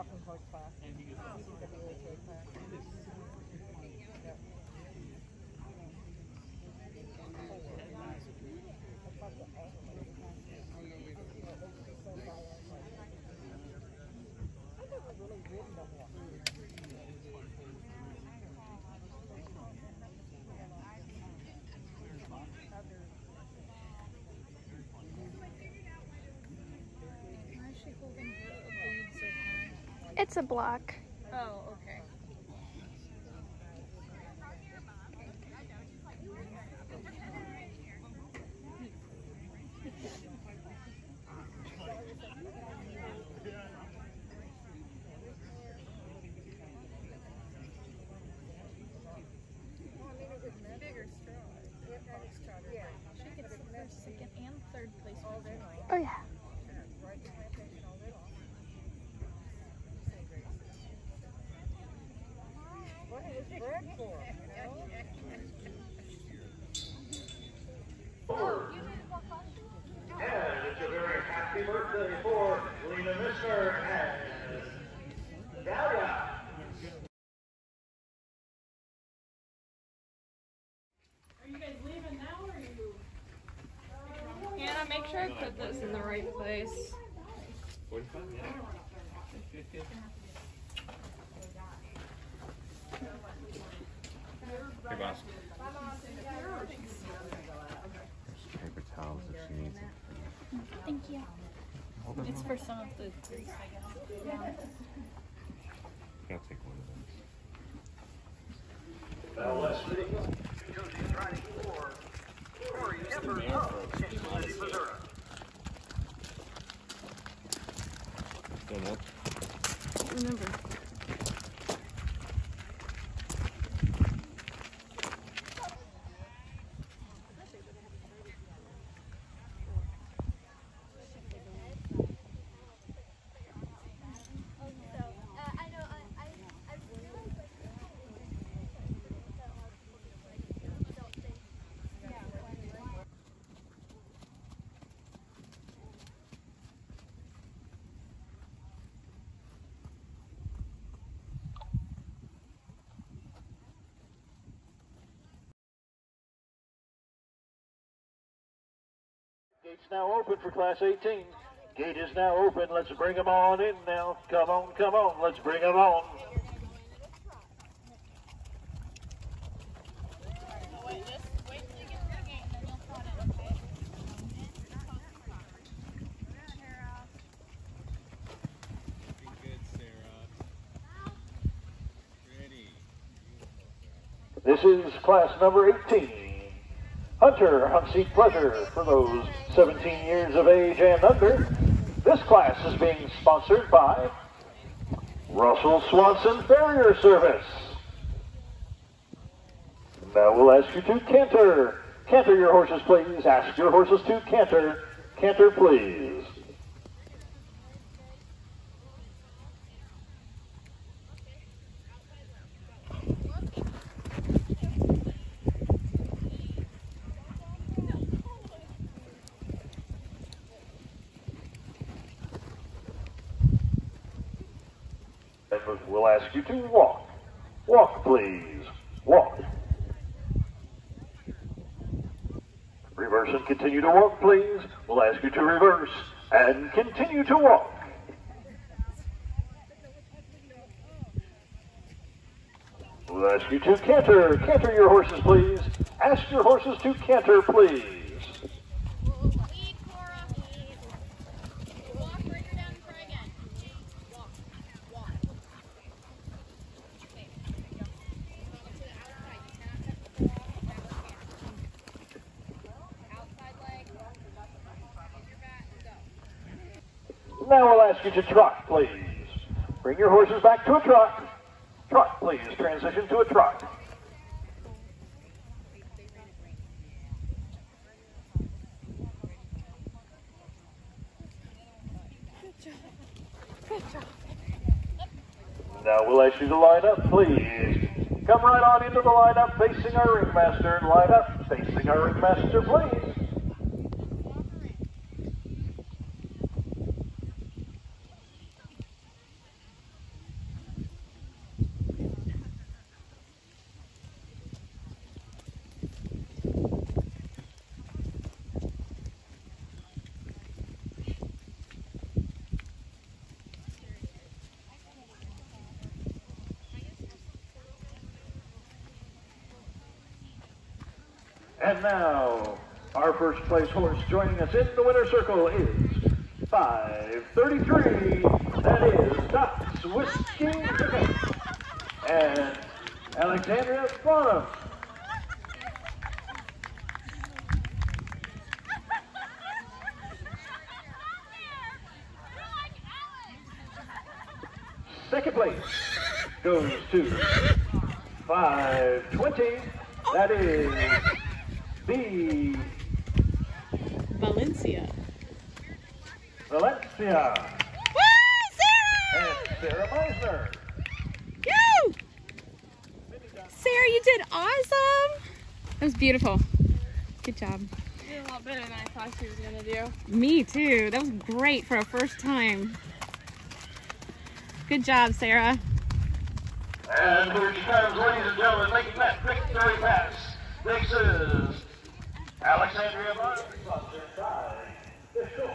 walking horse class. CWHA oh, class. It's a block. Oh, okay. Bigger straw. Yeah. She gets the first, second, and third place. All day long. Oh yeah. Right in the plantation all day long. What is this bread for, you know? And it's a very happy birthday for Lena Misner and Dahlia. Hannah, make sure I put this in the right place. Hey, it. Thank you. It's for some of the grease, I guess. I'll take one of those. Now let's see. Tuesday, Friday, for Corey Everett of Kansas City, Missouri. Don't know. Remember. Gate's now open for Class 18. Gate is now open. Let's bring them on in now. Come on, come on. Let's bring them on. This is class number 18. Hunter Hunt Seat Pleasure for those 17 years of age and under. This class is being sponsored by Russell Swanson Farrier Service. Now we'll ask you to canter. Canter your horses, please. Ask your horses to canter. Canter, please. And we'll ask you to walk. Walk, please. Walk. Reverse and continue to walk, please. We'll ask you to reverse and continue to walk. We'll ask you to canter. Canter your horses, please. Ask your horses to canter, please. Lead, Cora. Walk, bring her down and try again. Walk. Walk. Okay, there you go. Go to the outside. You cannot touch the ball. That was fair. Outside leg. Use your bat and go. Now we'll ask you to trot, please. Bring your horses back to a trot. Trot, please. Transition to a trot. Now we'll ask you to line up, please. Come right on into the lineup, facing our ringmaster, and line up, facing our ringmaster, please. And now, our first place horse joining us in the winner's circle is 533. That is Doc's Whiskey. And Alexandria Bonham. Second place goes to 520. That is B. Valencia. Valencia. And Sarah Meisner. Go! Sarah, you did awesome. That was beautiful. Good job. Did a lot better than I thought she was gonna do. Me too. That was great for a first time. Good job, Sarah. And here she comes, ladies and gentlemen, making that victory pass. This is Alexandria the Schultz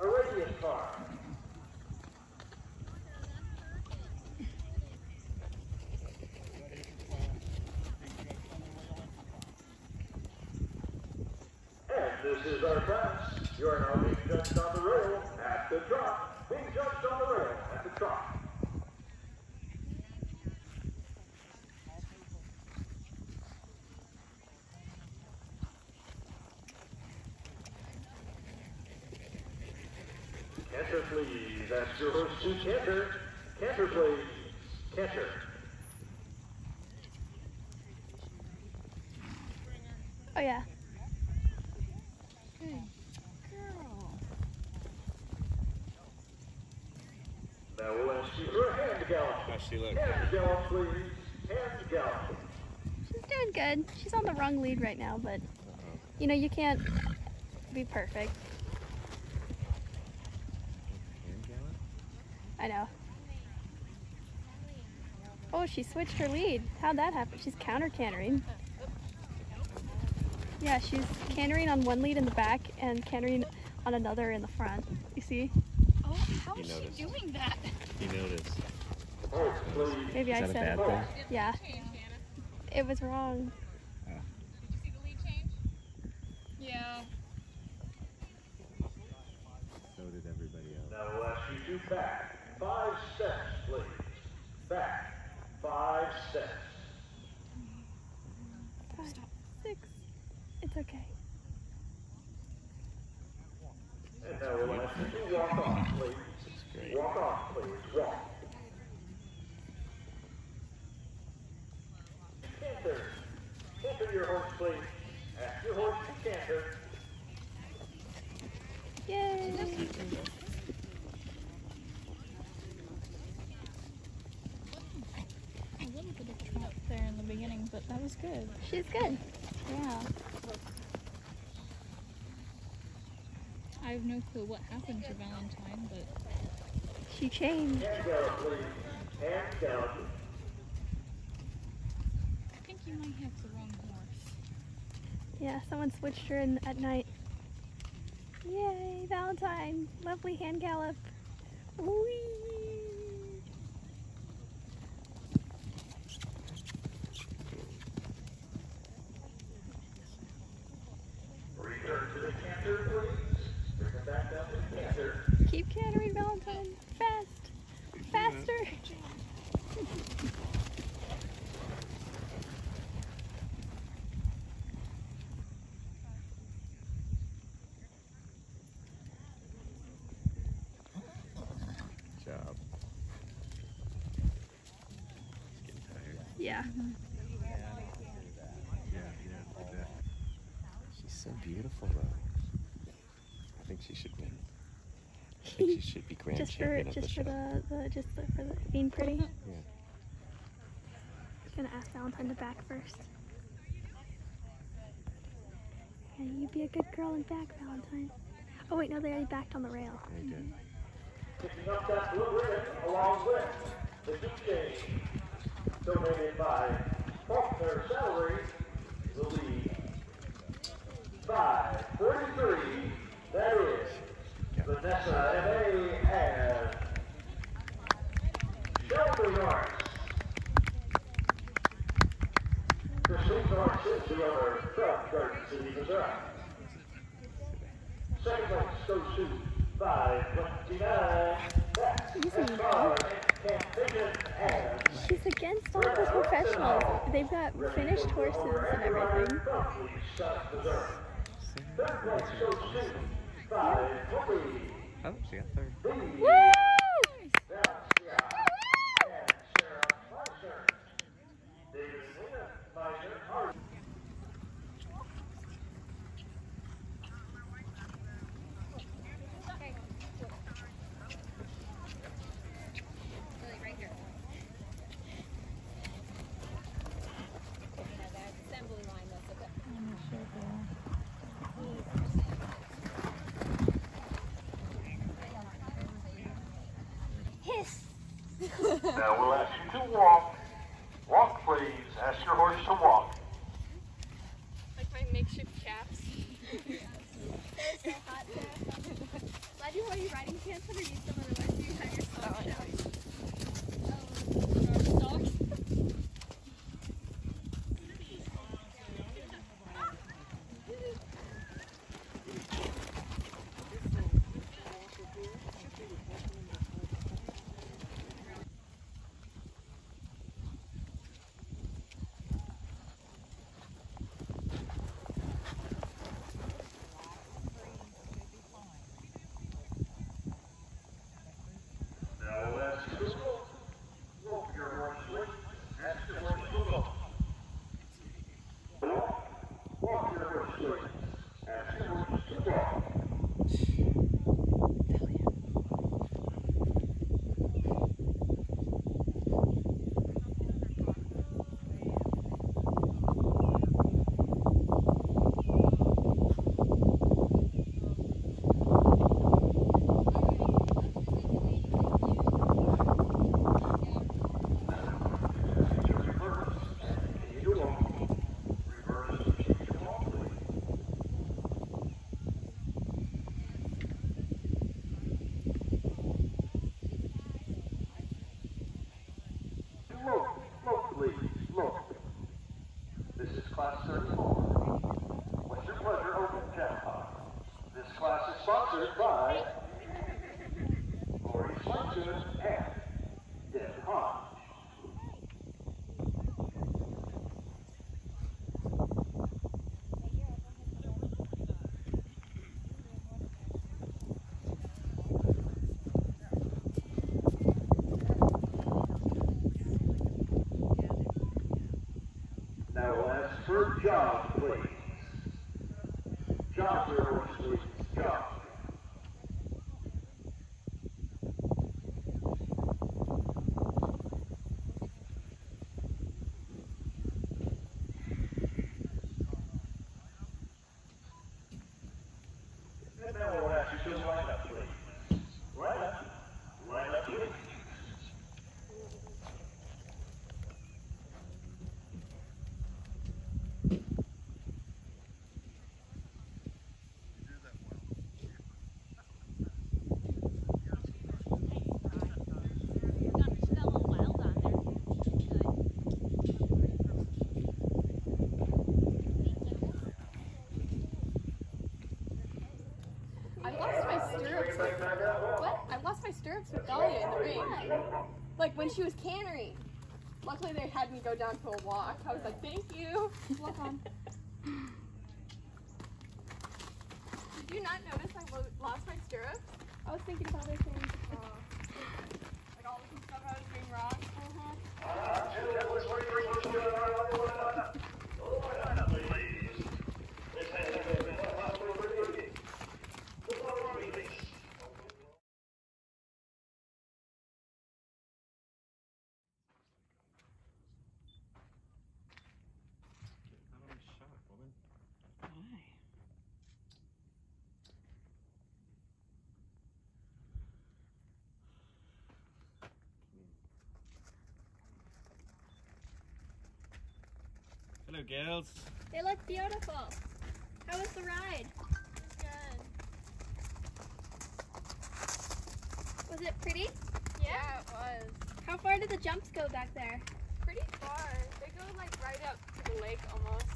Arabian Farm. And this is our pass. You are now being judged on the rail at the trot. Being judged on the rail at the trot. Canter, please. Ask your horse to canter. Canter, please. Canter. Oh yeah. Now we'll ask you for a hand gallop. How's she look? Hand gallop, please. Hand gallop. She's doing good. She's on the wrong lead right now, but you know you can't be perfect. I know. Oh, she switched her lead. How'd that happen? She's counter cantering. Yeah, she's cantering on one lead in the back and cantering on another in the front. You see? Oh, how You is she doing that? He noticed. Horse, please. Maybe Is I that a said bad thing? Yeah. It was wrong. Oh. Did you see the lead change? Yeah. So did everybody else. Now we'll you to back five steps, please. Back five steps. Five, six. It's okay. And now we'll ask you to walk off, please. Great. Walk off, please. Walk. Canter. Canter your horse, please. Ask your horse to canter. Yay! A little bit of trot there in the beginning, but that was good. She's good. Yeah. I have no clue what happened to Valentine, but She changed. Hand gallop, please. Hand gallop. I think you might have the wrong horse. Yeah, someone switched her in at night. Yay, Valentine. Lovely hand gallop. Whee! Yeah. Yeah, yeah, like that. She's so beautiful though. I think she should win. I think she should be grand just for of just the for show. the, the just the, for the being pretty. Yeah. Gonna ask Valentine to back first. Yeah, you be a good girl and back, Valentine. Oh wait, no, they already backed on the rail. Yeah, did. Picking up that blue ribbon along with the DJ donated by Faulkner Salary, 45-43. Vanessa M.A. and Shelby Norris. Christine Norris the other from Garden City, Missouri. Second place, Sosu, 529. She's, She's against all the professionals. They've got finished horses and everything from South Missouri. Third place goes to five twenty. Oh, she got third. Woo! Now we'll ask you to walk. Walk, please. Ask your horse to walk. Like my makeshift chaps. Glad you wore your riding pants underneath them, otherwise you have your socks out. Now we'll ask you to walk. Walk your horse, please. Ask your horse to walk. Walk. Walk your horse, please. Ask your horse to walk. Reverse. Continue to walk. Reverse. Continue to walk, please. Look, look, please, look. This is class 34. Western pleasure, open jackpot? This class is sponsored by Lori Swenson and Deb Hodge. Now we'll ask for jog, please. jog, your horse, please. jog. And now we'll ask you to line up, please. Line up. Line up, please. I lost my stirrups with what? I lost my stirrups with Dahlia in the ring. Like when she was cannering. Luckily they had me go down to a walk. I was like, thank you. Welcome. Did you not notice I lo- lost my stirrups? I was thinking about other things. Like all the stuff I was doing wrong. Uh, that was where you were Hello, girls. They look beautiful. How was the ride? Good. Was it pretty? Yeah, it was. How far did the jumps go back there? Pretty far. They go like right up to the lake almost.